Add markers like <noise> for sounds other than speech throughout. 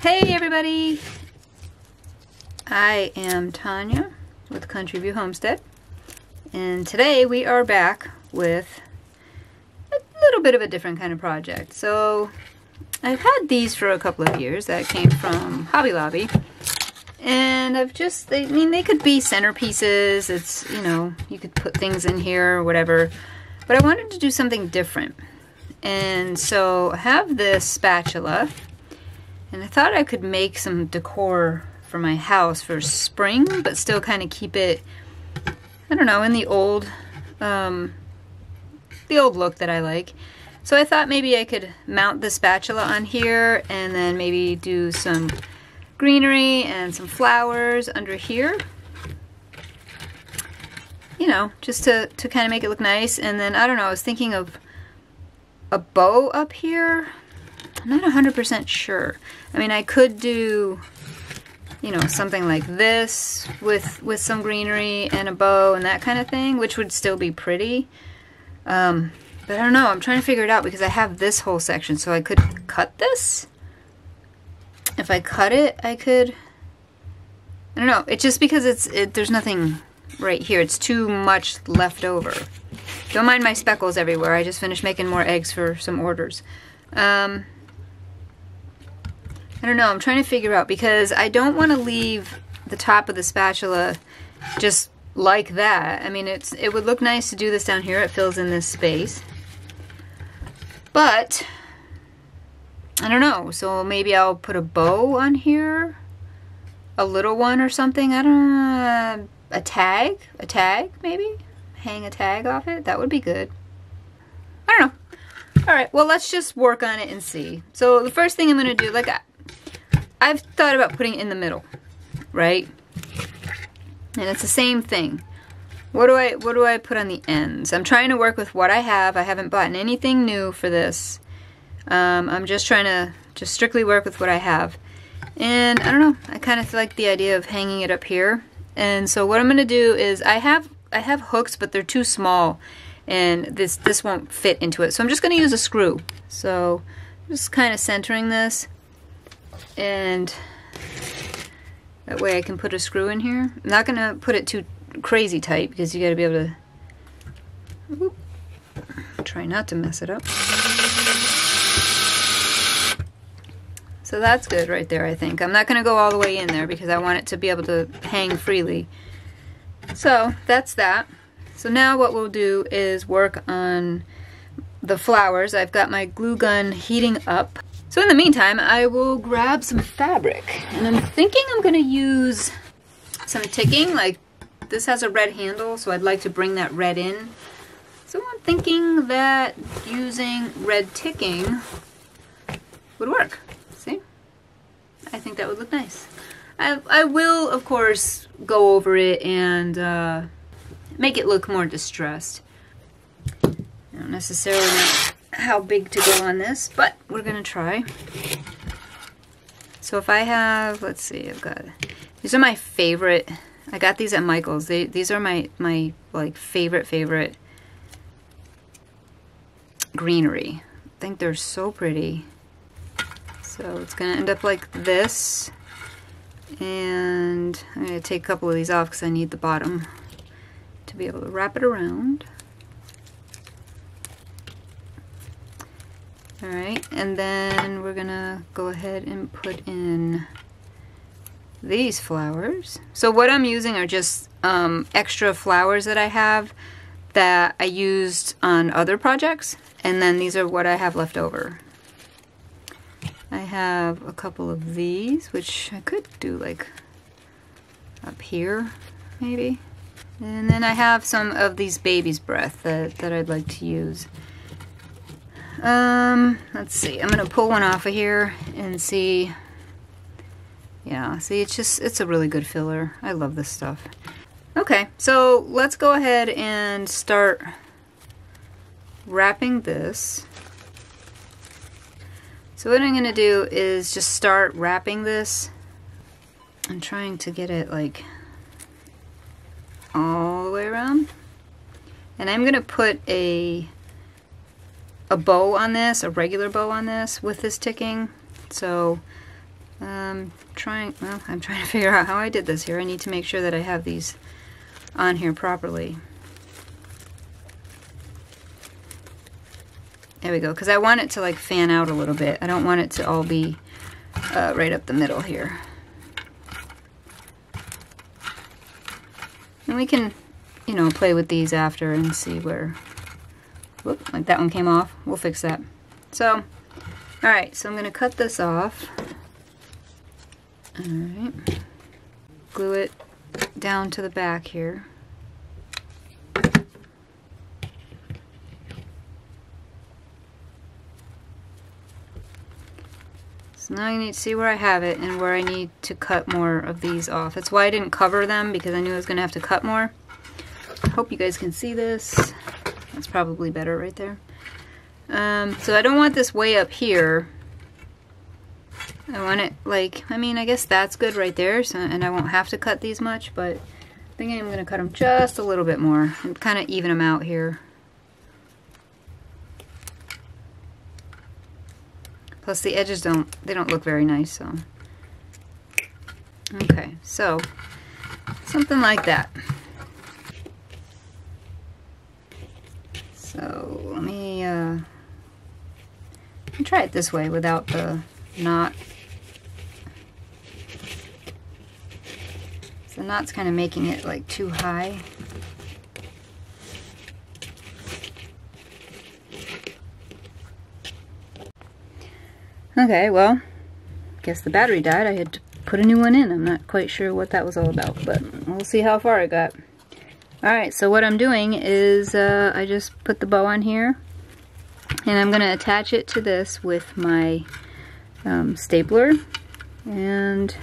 Hey everybody! I am Tanya with Country View Homestead and today we are back with a little bit of a different kind of project. So I've had these for a couple of years that came from Hobby Lobby and I've just, I mean they could be centerpieces, it's, you know, you could put things in here or whatever, but I wanted to do something different. And so I have this spatula and I thought I could make some decor for my house for spring, but still kind of keep it, I don't know, in the old, um, the old look that I like. So I thought maybe I could mount the spatula on here and then maybe do some greenery and some flowers under here. You know, just to, to kind of make it look nice. And then, I don't know, I was thinking of a bow up here. Not 100% sure. I mean, I could do, you know, something like this with with some greenery and a bow and that kind of thing, which would still be pretty. Um, but I don't know. I'm trying to figure it out because I have this whole section, so I could cut this. If I cut it, I could... I don't know. It's just because it's it, there's nothing right here. It's too much left over. Don't mind my speckles everywhere. I just finished making more eggs for some orders. Um, I don't know. I'm trying to figure out because I don't want to leave the top of the spatula just like that. I mean, it's it would look nice to do this down here. It fills in this space. But, I don't know. So maybe I'll put a bow on here. A little one or something. I don't know. A tag? A tag, maybe? Hang a tag off it? That would be good. I don't know. All right, well, let's just work on it and see. So the first thing I'm going to do, like I've thought about putting it in the middle, right? And it's the same thing. What do I what do I put on the ends? I'm trying to work with what I have. I haven't bought anything new for this. Um, I'm just trying to just strictly work with what I have. And I don't know, I kind of like the idea of hanging it up here. And so what I'm going to do is I have I have hooks, but they're too small and this this won't fit into it. So I'm just going to use a screw. So just kind of centering this and that way I can put a screw in here. I'm not going to put it too crazy tight because you got to be able to try not to mess it up. So that's good right there, I think. I'm not going to go all the way in there because I want it to be able to hang freely. So that's that. So now what we'll do is work on the flowers. I've got my glue gun heating up. So in the meantime, I will grab some fabric. And I'm thinking I'm going to use some ticking. Like this has a red handle, so I'd like to bring that red in. So I'm thinking that using red ticking would work. See? I think that would look nice. I, I will, of course, go over it and uh, make it look more distressed. I don't necessarily how big to go on this, but we're gonna try. So if I have, let's see, I've got, these are my favorite, I got these at Michael's. They, these are my, my like favorite, favorite greenery. I think they're so pretty. So it's gonna end up like this. And I'm gonna take a couple of these off because I need the bottom to be able to wrap it around. All right, and then we're gonna go ahead and put in these flowers. So what I'm using are just um, extra flowers that I have that I used on other projects, and then these are what I have left over. I have a couple of these, which I could do like up here, maybe. And then I have some of these baby's breath that, that I'd like to use. Um, let's see. I'm going to pull one off of here and see. Yeah, see, it's just, it's a really good filler. I love this stuff. Okay, so let's go ahead and start wrapping this. So what I'm going to do is just start wrapping this. I'm trying to get it like all the way around. And I'm going to put a a bow on this, a regular bow on this with this ticking. So Um, trying, well, I'm trying to <laughs> figure out how I did this here. I need to make sure that I have these on here properly. There we go, because I want it to like fan out a little bit. I don't want it to all be uh, right up the middle here. And we can, you know, play with these after and see where, whoop, like that one came off. We'll fix that. So, all right, so I'm going to cut this off. All right. Glue it down to the back here. So now I need to see where I have it and where I need to cut more of these off. That's why I didn't cover them because I knew I was going to have to cut more. Hope you guys can see this. That's probably better right there. Um, so I don't want this way up here I want it like, I mean, I guess that's good right there, so, and I won't have to cut these much, but I think I'm going to cut them just a little bit more and kind of even them out here. Plus the edges don't, they don't look very nice, so. Okay, so something like that. So let me, uh, try it this way without the knot The knot's kind of making it like too high. Okay, well, guess the battery died. I had to put a new one in. I'm not quite sure what that was all about, but we'll see how far I got. Alright, so what I'm doing is uh, I just put the bow on here, and I'm going to attach it to this with my um, stapler, and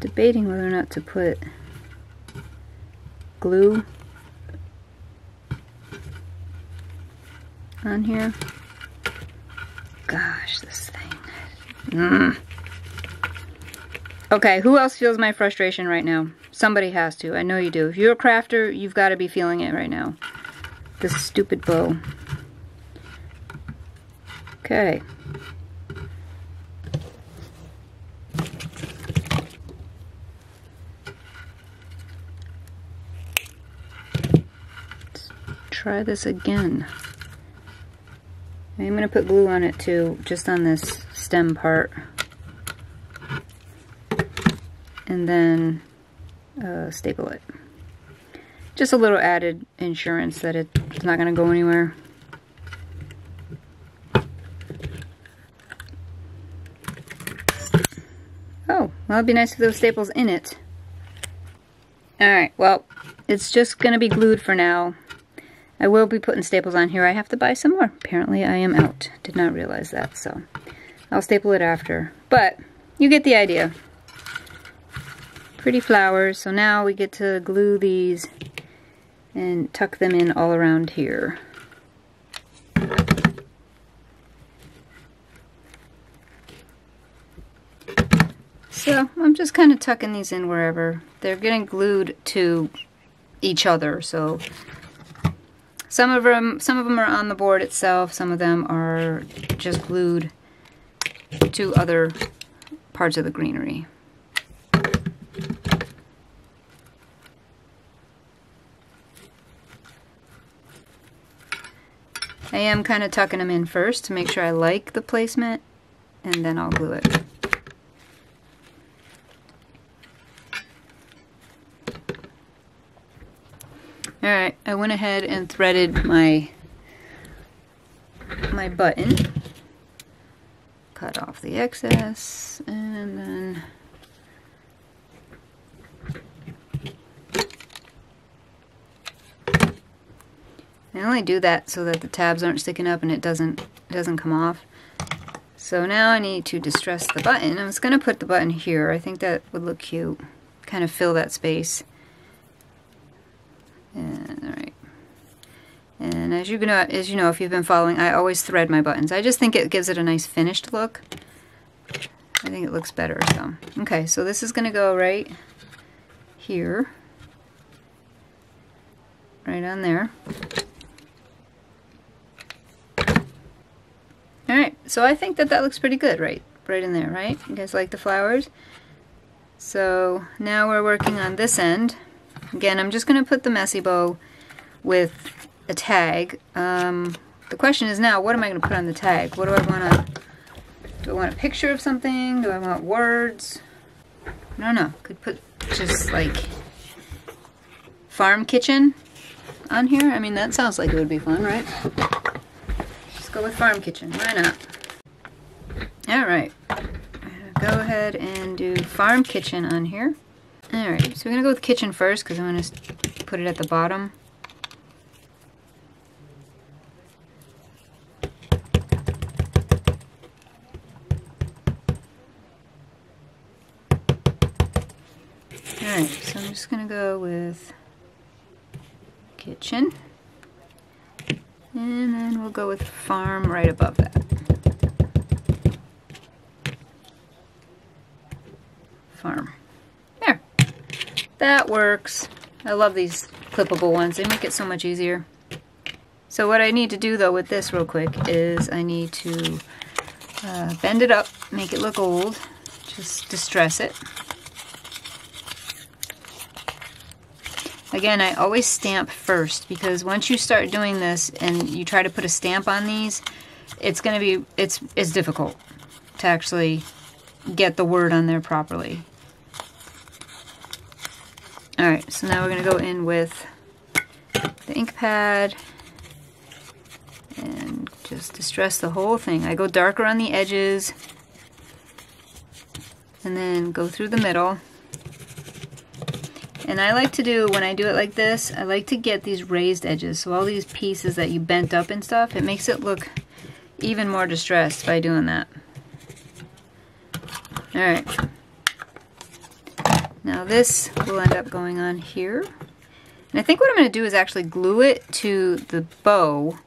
debating whether or not to put glue on here. Gosh, this thing. Mm. Okay, who else feels my frustration right now? Somebody has to. I know you do. If you're a crafter, you've got to be feeling it right now. This stupid bow. Okay. try this again. I'm going to put glue on it too, just on this stem part. And then uh, staple it. Just a little added insurance that it's not going to go anywhere. Oh, well it'd be nice if there were staples in it. Alright, well, it's just going to be glued for now. I will be putting staples on here. I have to buy some more. Apparently I am out. Did not realize that, so I'll staple it after. But you get the idea. Pretty flowers. So now we get to glue these and tuck them in all around here. So I'm just kind of tucking these in wherever. They're getting glued to each other, so some of them, some of them are on the board itself. Some of them are just glued to other parts of the greenery. I am kind of tucking them in first to make sure I like the placement and then I'll glue it. Alright, I went ahead and threaded my my button. Cut off the excess and then I only do that so that the tabs aren't sticking up and it doesn't it doesn't come off. So now I need to distress the button. I was going to put the button here. I think that would look cute. Kind of fill that space. And, all right. And as you know, as you know, if you've been following, I always thread my buttons. I just think it gives it a nice finished look. I think it looks better. So, okay, so this is going to go right here, right on there. All right, so I think that that looks pretty good, right? right in there, right? You guys like the flowers? So now we're working on this end. Again, I'm just going to put the messy bow with a tag. Um, the question is now, what am I going to put on the tag? What do I want to... Do I want a picture of something? Do I want words? No, don't. Could put just like farm kitchen on here. I mean, that sounds like it would be fun, right? Let's go with farm kitchen. Why not? All right. Go ahead and do farm kitchen on here. All right. So we're to go with kitchen first because I'm to put it at the bottom. Alright, so I'm just to go with kitchen. And then we'll go with farm right above that. Farm. There. That works. I love these clippable ones. They make it so much easier. So what I need to do though with this real quick is I need to uh, bend it up, make it look old, just distress it. Again, I always stamp first because once you start doing this and you try to put a stamp on these, it's going to be, it's, it's difficult to actually get the word on there properly. Alright, so now we're to go in with the ink pad and just distress the whole thing. I go darker on the edges and then go through the middle. And I like to do, when I do it like this, I like to get these raised edges. So all these pieces that you bent up and stuff, it makes it look even more distressed by doing that. Alright. Now this will end up going on here. And I think what I'm going to do is actually glue it to the bow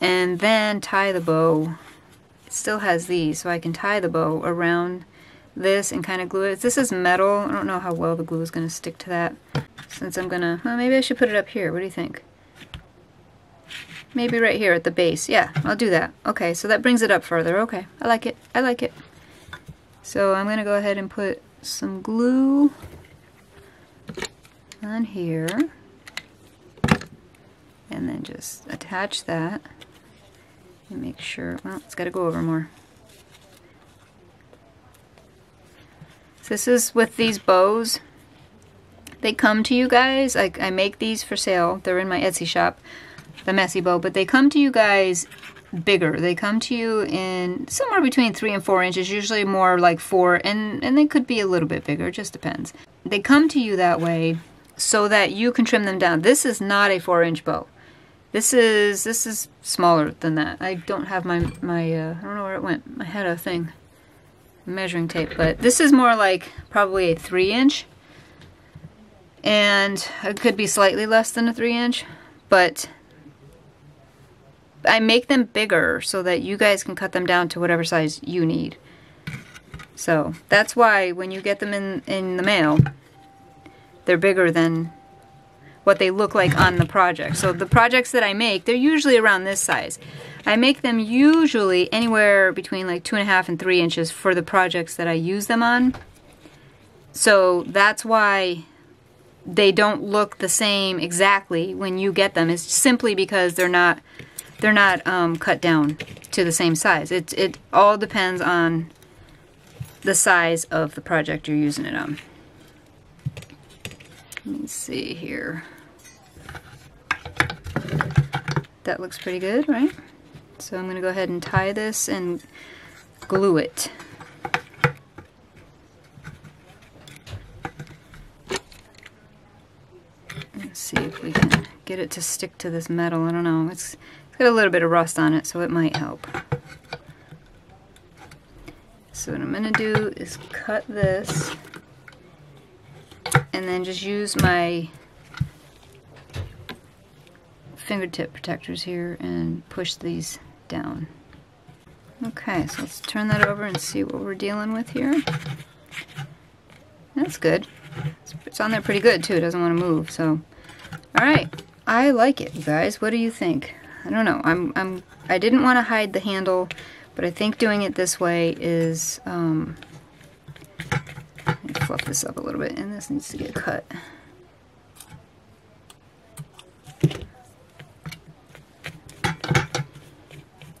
and then tie the bow. It still has these, so I can tie the bow around this and kind of glue it. This is metal. I don't know how well the glue is going to stick to that. Since I'm going to, well, maybe I should put it up here. What do you think? Maybe right here at the base. Yeah, I'll do that. Okay, so that brings it up further. Okay, I like it. I like it. So I'm going to go ahead and put some glue on here. And then just attach that. And make sure, well, it's got to go over more. This is with these bows. They come to you guys. I, I make these for sale. They're in my Etsy shop, the messy bow. But they come to you guys bigger. They come to you in somewhere between three and four inches, usually more like four, and, and they could be a little bit bigger, just depends. They come to you that way so that you can trim them down. This is not a four inch bow. This is this is smaller than that. I don't have my my uh, I don't know where it went. I had a thing measuring tape, but this is more like probably a three inch. And it could be slightly less than a three inch, but I make them bigger so that you guys can cut them down to whatever size you need. So that's why when you get them in, in the mail, they're bigger than what they look like on the project. So the projects that I make, they're usually around this size. I make them usually anywhere between like two and a half and three inches for the projects that I use them on. So that's why they don't look the same exactly when you get them. It's simply because they're not they're not um, cut down to the same size. It it all depends on the size of the project you're using it on. Let me see here. That looks pretty good, right? So I'm going to go ahead and tie this and glue it. Let's see if we can get it to stick to this metal. I don't know. It's, it's got a little bit of rust on it, so it might help. So what I'm going to do is cut this and then just use my fingertip protectors here and push these down. Okay, so let's turn that over and see what we're dealing with here. That's good. It's on there pretty good too. It doesn't want to move. So, all right. I like it, you guys. What do you think? I don't know. I'm I'm I didn't want to hide the handle But I think doing it this way is, um, fluff this up a little bit, and this needs to get cut.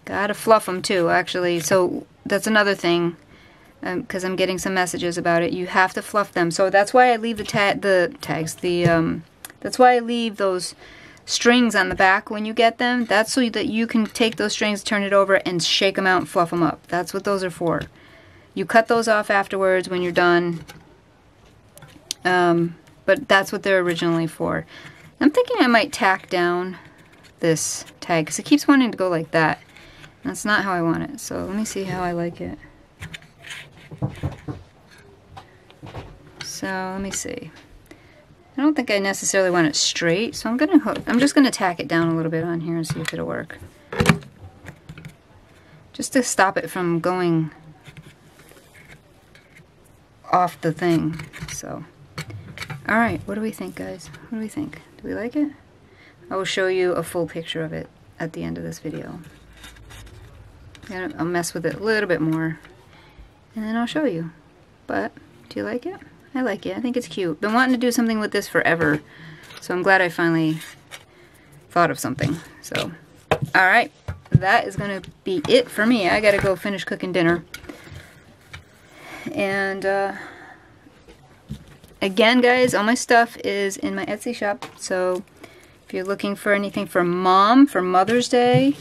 Gotta fluff them too, actually. So that's another thing, because um, I'm getting some messages about it. You have to fluff them. So that's why I leave the tag, the tags, the um, that's why I leave those strings on the back when you get them. That's so that you can take those strings, turn it over, and shake them out and fluff them up. That's what those are for. You cut those off afterwards when you're done. Um, but that's what they're originally for. I'm thinking I might tack down this tag because it keeps wanting to go like that. That's not how I want it. So let me see how I like it. So let me see. I don't think I necessarily want it straight, so I'm gonna hook, I'm just gonna tack it down a little bit on here and see if it'll work. Just to stop it from going off the thing. So, all right, what do we think, guys? What do we think? Do we like it? I will show you a full picture of it at the end of this video. I'll mess with it a little bit more, and then I'll show you. But, do you like it? I like it. I think it's cute. Been wanting to do something with this forever, so I'm glad I finally thought of something. So, alright, that is going to be it for me. I gotta go finish cooking dinner. And, uh, again, guys, all my stuff is in my Etsy shop, so if you're looking for anything for mom, for Mother's Day,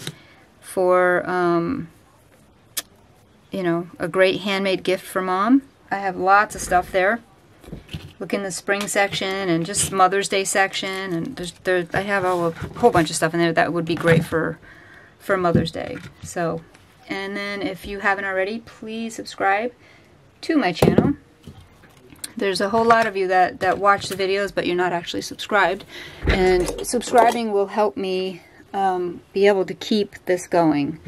for, um, you know, a great handmade gift for mom, I have lots of stuff there look in the spring section and just Mother's Day section and there's there I have a whole bunch of stuff in there that would be great for for Mother's Day. So, and then if you haven't already, please subscribe to my channel. There's a whole lot of you that that watch the videos but you're not actually subscribed and subscribing will help me um, be able to keep this going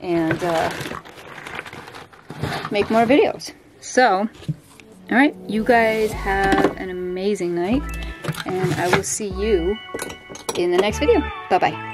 and uh, make more videos. So, all right, you guys have an amazing night, and I will see you in the next video. Bye-bye.